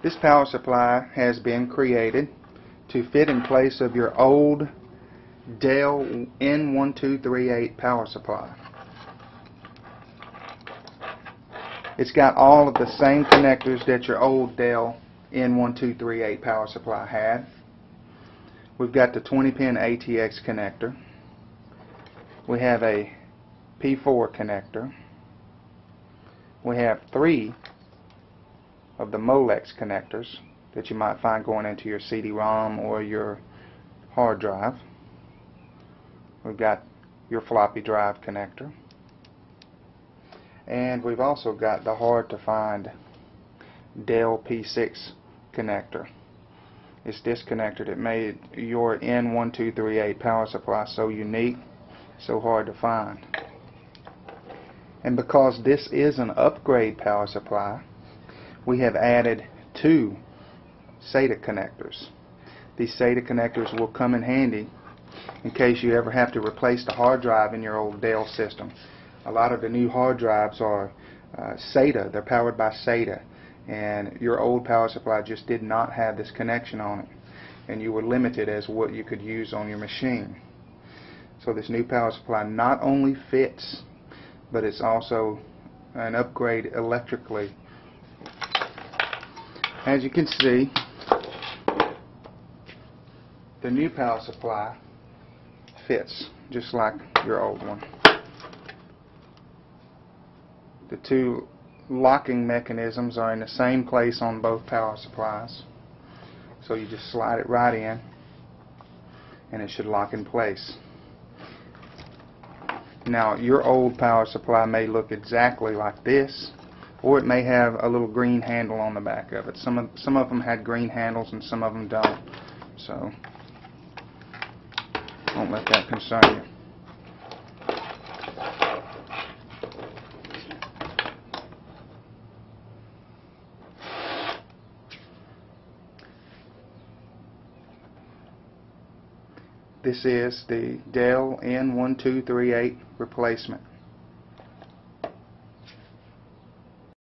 This power supply has been created to fit in place of your old Dell N1238 power supply. It's got all of the same connectors that your old Dell N1238 power supply had. We've got the 20 pin ATX connector. We have a P4 connector. We have three of the Molex connectors that you might find going into your CD-ROM or your hard drive. We've got your floppy drive connector. And we've also got the hard to find Dell P6 connector. It's this connector that made your N1238 power supply so unique, so hard to find. And because this is an upgrade power supply, we have added two SATA connectors. These SATA connectors will come in handy in case you ever have to replace the hard drive in your old Dell system. A lot of the new hard drives are uh, SATA. They're powered by SATA. And your old power supply just did not have this connection on it. And you were limited as what you could use on your machine. So this new power supply not only fits, but it's also an upgrade electrically as you can see, the new power supply fits just like your old one. The two locking mechanisms are in the same place on both power supplies. So you just slide it right in and it should lock in place. Now your old power supply may look exactly like this or it may have a little green handle on the back of it. Some of some of them had green handles and some of them don't. So don't let that concern you. This is the Dell N1238 replacement.